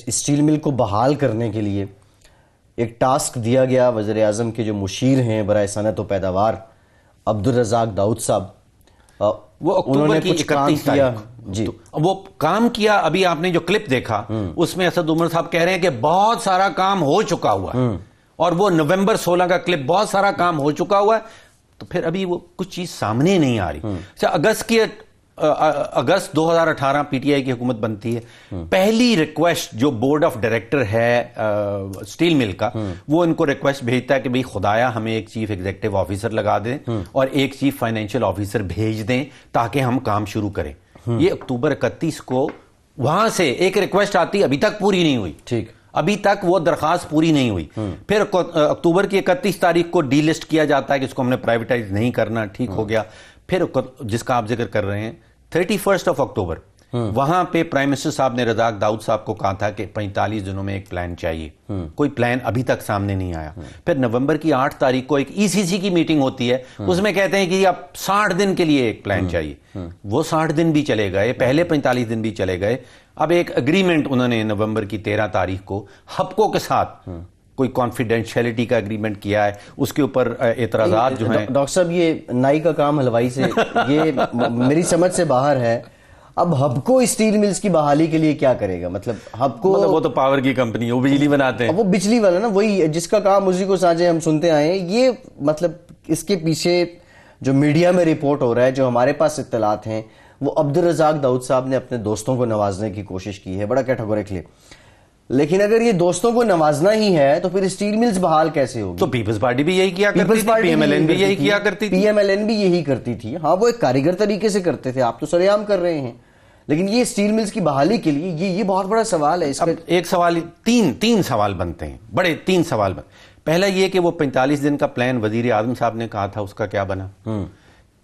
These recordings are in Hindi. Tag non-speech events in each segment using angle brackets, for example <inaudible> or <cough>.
स्टील मिल को बहाल करने के लिए एक टास्क दिया गया वज़ीर अजम के जो मुशीर हैं बर सनत व पैदावार अब्दुल रजाक दाऊद साहब। वो अक्टूबर की काम किया। जी। तो वो काम किया अभी आपने जो क्लिप देखा हम्म। उसमें असद उमर साहब कह रहे हैं कि बहुत सारा काम हो चुका हुआ है। हम्म। और वो नवंबर 16 का क्लिप बहुत सारा काम हो चुका हुआ है। तो फिर अभी वो कुछ चीज़ सामने नहीं आ रही। हम्म। अच्छा अगस्त की अगस्त 2018 पीटीआई की हुकूमत बनती है। पहली रिक्वेस्ट जो बोर्ड ऑफ़ डायरेक्टर है आ, स्टील मिल का वो इनको रिक्वेस्ट भेजता है कि भाई खुदाया हमें एक चीफ एग्जीक्यूटिव ऑफिसर लगा दें और एक चीफ फाइनेंशियल ऑफिसर भेज दें ताकि हम काम शुरू करें। ये अक्टूबर इकतीस को वहाँ से एक रिक्वेस्ट आती अभी तक पूरी नहीं हुई। ठीक। अभी तक वो दरखास्त पूरी नहीं हुई। फिर अक्टूबर की इकतीस तारीख को डीलिस्ट किया जाता है कि इसको हमने प्राइवेटाइज नहीं करना ठीक हो गया। फिर जिसका आप ज़िक्र कर रहे हैं थर्टी फ़र्स्ट ऑफ़ अक्टूबर वहाँ पे प्राइम मिनिस्टर साहब ने रजाक दाऊद साहब को कहा था कि 45 दिनों में एक प्लान चाहिए। कोई प्लान अभी तक सामने नहीं आया। फिर नवंबर की 8 तारीख को एक ईसीसी e की मीटिंग होती है। उसमें कहते हैं कि अब 60 दिन के लिए एक प्लान चाहिए। वो 60 दिन भी चले गए पहले 45 दिन भी चले गए। अब एक अग्रीमेंट उन्होंने नवंबर की 13 तारीख को हपको के साथ कोई कॉन्फिडेंशियलिटी का एग्रीमेंट किया है। उसके ऊपर एतराजात जो है। डॉक्टर साहब ये नाई का काम हलवाई से ये <laughs> मेरी समझ से बाहर है। अब हबको स्टील मिल्स की बहाली के लिए क्या करेगा? मतलब हबको मतलब वो तो पावर की कंपनी है वो बिजली बनाते हैं। वो बिजली वाला ना वही जिसका काम उसी को साझे हम सुनते आए हैं। ये मतलब इसके पीछे जो मीडिया में रिपोर्ट हो रहा है जो हमारे पास इतलात हैं वो अब्दुल रजाक दाऊद साहब ने अपने दोस्तों को नवाजने की कोशिश की है बड़ा कैटेगोरिकली लेकिन अगर ये दोस्तों को नवाजना ही है तो फिर स्टील मिल्स बहाल कैसे होगी? तो पीपल्स पार्टी भी यही किया करती थी पीएमएलएन भी यही किया करती थी। पीएमएलएन भी यही करती थी। हाँ वो एक कारीगर तरीके से करते थे आप तो सरेआम कर रहे हैं। लेकिन ये स्टील मिल्स की बहाली के लिए ये ये बहुत बड़ा सवाल है इसका एक सवाल तीन तीन सवाल बनते हैं बड़े तीन सवाल बन पहला ये कि वो 45 दिन का प्लान वज़ीर आज़म साहब ने कहा था उसका क्या बना हम्म।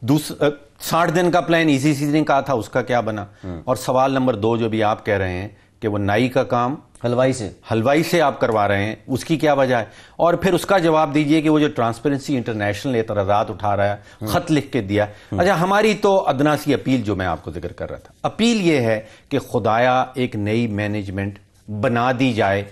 दूसरा साठ दिन का प्लान ईसीसी ने कहा था उसका क्या बना हम्म। और सवाल नंबर दो जो भी आप कह रहे हैं कि वो नाई का काम हलवाई से हलवाई से आप करवा रहे हैं उसकी क्या वजह है और फिर उसका जवाब दीजिए कि वो जो ट्रांसपेरेंसी इंटरनेशनल एतराजात उठा रहा है हम्म। खत लिख के दिया हम्म। अच्छा हमारी तो अदना सी अपील जो मैं आपको ज़िक्र कर रहा था अपील ये है कि खुदाया एक नई मैनेजमेंट बना दी जाए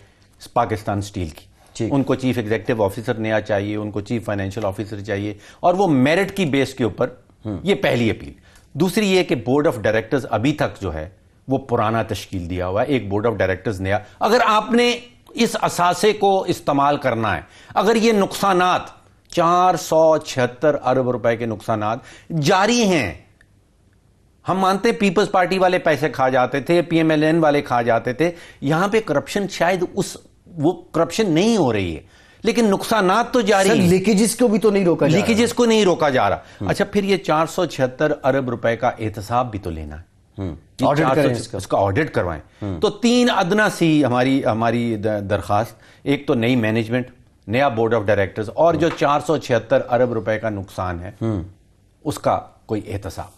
पाकिस्तान स्टील की उनको चीफ एग्जीक्यूटिव ऑफिसर नया चाहिए उनको चीफ फाइनेंशियल ऑफिसर चाहिए और वो मेरिट की बेस के ऊपर हम्म। ये पहली अपील दूसरी ये कि बोर्ड ऑफ़ डायरेक्टर्स अभी तक जो है वो पुराना तश्कील दिया हुआ है एक बोर्ड ऑफ़ डायरेक्टर्स नया। अगर आपने इस असासे को इस्तेमाल करना है अगर ये नुकसान चार सौ छिहत्तर अरब रुपए के नुकसान जारी हैं हम मानते पीपल्स पार्टी वाले पैसे खा जाते थे पीएमएलएन वाले खा जाते थे यहाँ पे करप्शन शायद उस वो करप्शन नहीं हो रही है। लेकिन नुकसान तो जारी हैं। लीकेजेस को भी तो नहीं रोका लीकेजेस को नहीं रोका जा रहा। हम्म। अच्छा फिर ये चार सौ छिहत्तर अरब रुपए का एहतसाब भी तो लेना है। ऑडिट हम्म। करें इसका उसका ऑडिट करवाएँ हम्म। तो तीन अदना सी हमारी हमारी दरखास्त एक तो नई मैनेजमेंट नया बोर्ड ऑफ़ डायरेक्टर्स और जो चार सौ छिहत्तर अरब रुपए का नुकसान है हम्म। उसका कोई एहतसाब